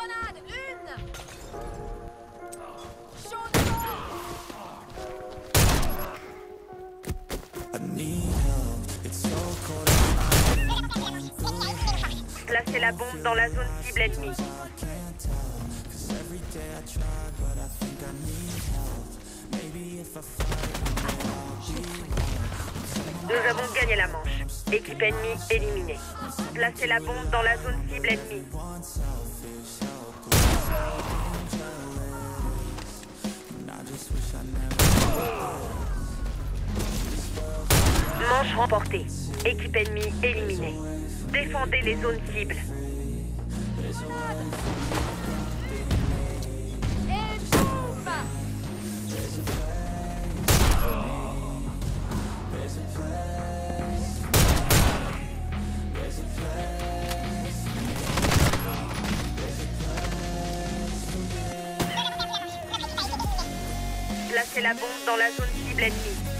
Grenade Placez la bombe dans la zone cible ennemie. Nous avons gagné la manche. Équipe ennemie éliminée. Placez la bombe dans la zone cible ennemie. Manche remportée. Équipe ennemie éliminée. Défendez les zones cibles. Placez la bombe dans la zone cible ennemie.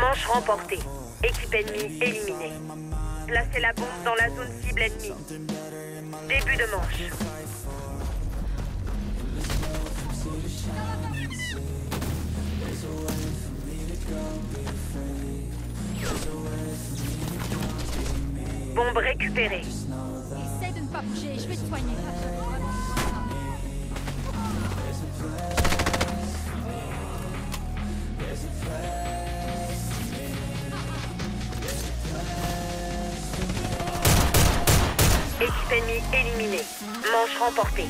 Manche remportée. Équipe ennemie éliminée. Placez la bombe dans la zone cible ennemie. Début de manche. Bombe récupérée. Essaye de ne pas bouger, je vais te soigner. Ennemie éliminée. Manche remportée.